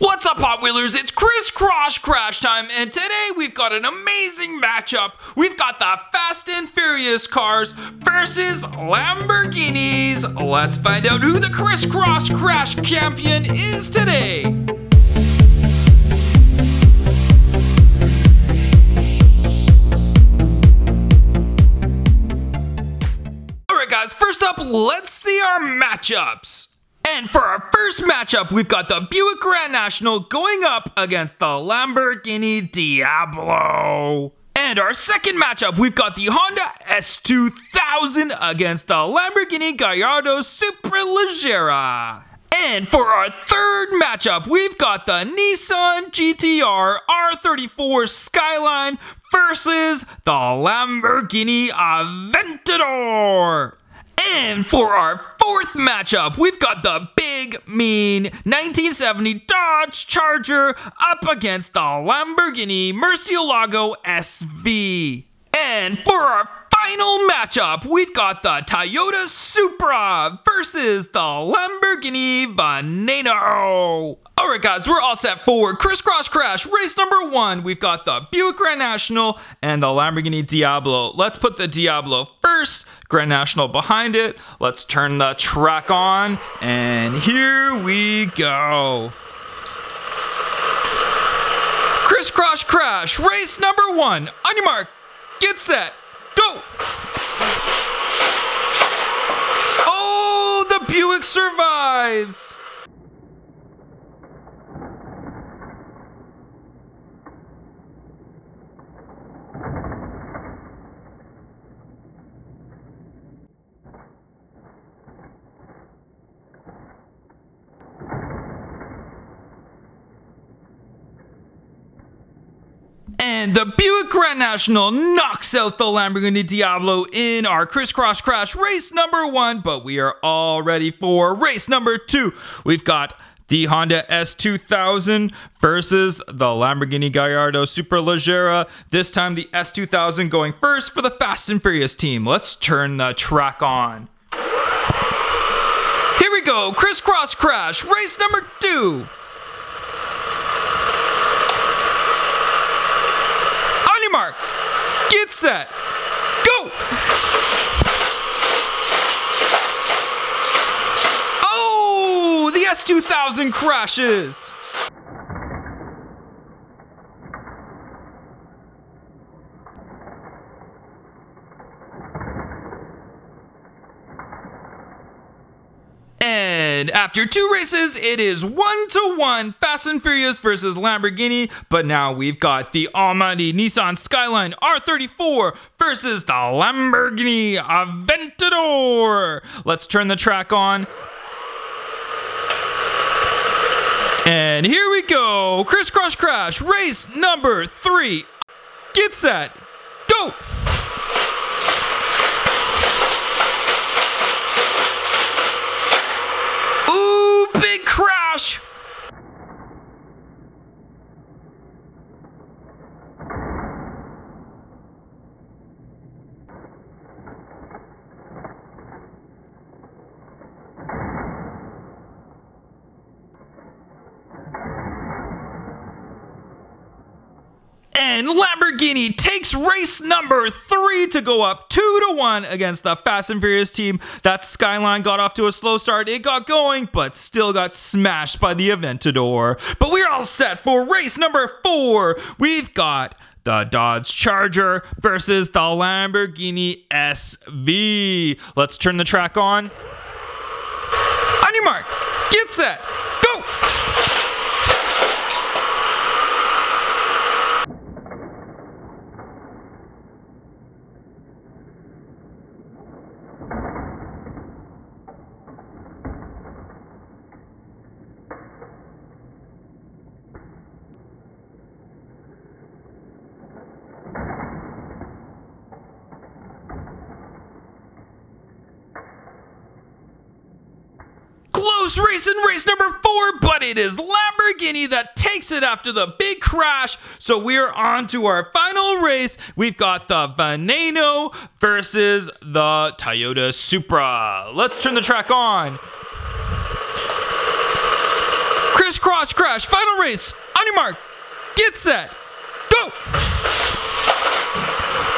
What's up, Hot Wheelers? It's Crisscross Crash time, and today we've got an amazing matchup. We've got the Fast and Furious cars versus Lamborghinis. Let's find out who the Crisscross Crash champion is today. Alright, guys, first up, let's see our matchups. And for our first matchup, we've got the Buick Grand National going up against the Lamborghini Diablo. And our second matchup, we've got the Honda S2000 against the Lamborghini Gallardo Superleggera. And for our third matchup, we've got the Nissan GTR R34 Skyline versus the Lamborghini Aventador. And for our fourth matchup, we've got the big, mean 1970 Dodge Charger up against the Lamborghini Murcielago SV. And for our final matchup, we've got the Toyota Supra versus the Lamborghini Veneno. Alright guys, we're all set for Crisscross Crash race number one. We've got the Buick Grand National and the Lamborghini Diablo. Let's put the Diablo first, Grand National behind it. Let's turn the track on, and here we go. Crisscross Crash race number one. On your mark, get set, go! Oh, the Buick survives! And the Buick Grand National knocks out the Lamborghini Diablo in our crisscross crash race number one, but we are all ready for race number two. We've got the Honda S2000 versus the Lamborghini Gallardo Superleggera. This time the S2000 going first for the Fast and Furious team. Let's turn the track on. Here we go, crisscross crash, race number two. On your mark, get set, go! Oh, the S2000 crashes! And after two races, it is one to one Fast and Furious versus Lamborghini. But now we've got the almighty Nissan Skyline R34 versus the Lamborghini Aventador. Let's turn the track on. And here we go. Crisscross Crash, race number three. Get set, go! Ooh, big crash! And Lamborghini takes race number three to go up two to one against the Fast and Furious team. That Skyline got off to a slow start. It got going, but still got smashed by the Aventador. But we're all set for race number four. We've got the Dodge Charger versus the Lamborghini SV. Let's turn the track on. On your mark, get set, go! Race in race number four, but it is Lamborghini that takes it after the big crash. So we're on to our final race. We've got the Veneno versus the Toyota Supra. Let's turn the track on. Crisscross crash. Final race. On your mark. Get set. Go.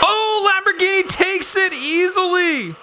Oh, Lamborghini takes it easily.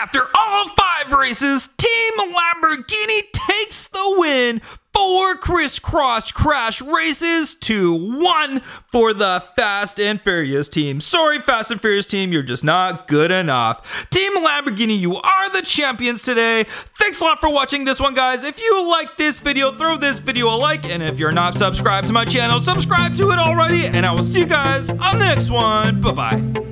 After all five races, Team Lamborghini takes the win. Four crisscross crash races to one for the Fast and Furious team. Sorry, Fast and Furious team, you're just not good enough. Team Lamborghini, you are the champions today. Thanks a lot for watching this one, guys. If you like this video, throw this video a like. And if you're not subscribed to my channel, subscribe to it already. And I will see you guys on the next one. Bye bye.